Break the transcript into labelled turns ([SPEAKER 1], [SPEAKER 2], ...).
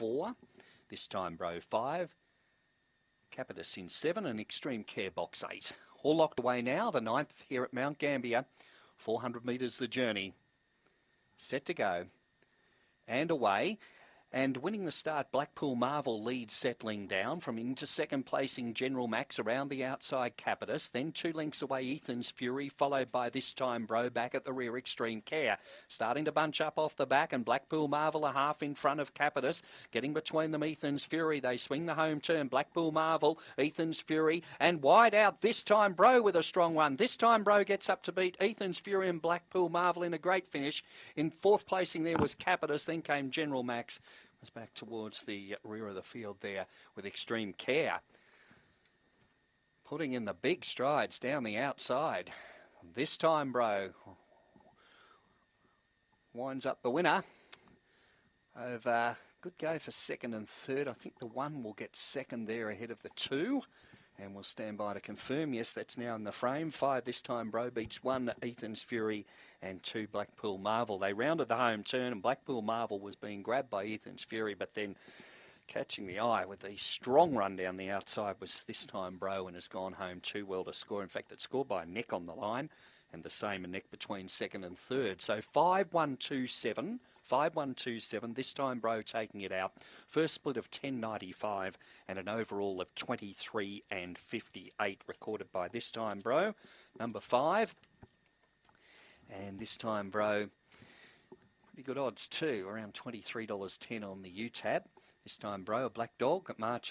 [SPEAKER 1] four. This time, Bro five. Capitus in seven and Extreme Care Box eight. All locked away now. The ninth here at Mount Gambier. 400 metres the journey. Set to go. And away. And winning the start, Blackpool Marvel leads settling down from into second placing General Max around the outside Capitus. Then two lengths away, Ethan's Fury, followed by this time Bro back at the rear, Extreme Care. Starting to bunch up off the back, and Blackpool Marvel a half in front of Capitus. Getting between them, Ethan's Fury. They swing the home turn. Blackpool Marvel, Ethan's Fury, and wide out this time Bro with a strong one. This time Bro gets up to beat Ethan's Fury and Blackpool Marvel in a great finish. In fourth placing there was Capitus, then came General Max was back towards the rear of the field there with extreme care. Putting in the big strides down the outside. This time, bro, winds up the winner. Over good go for second and third. I think the one will get second there ahead of the two. And we'll stand by to confirm. Yes, that's now in the frame. Five this time, Bro Beach. One, Ethan's Fury. And two, Blackpool Marvel. They rounded the home turn, and Blackpool Marvel was being grabbed by Ethan's Fury, but then catching the eye with a strong run down the outside was this time Bro and has gone home too well to score. In fact, it scored by a neck on the line and the same a neck between second and third. So five, one, two, seven, 1 2 7 5127, this time Bro taking it out. First split of 1095 and an overall of 23 and 58 recorded by this time Bro. Number 5. And this time Bro, pretty good odds too, around $23.10 on the UTAB. This time Bro, a black dog, at March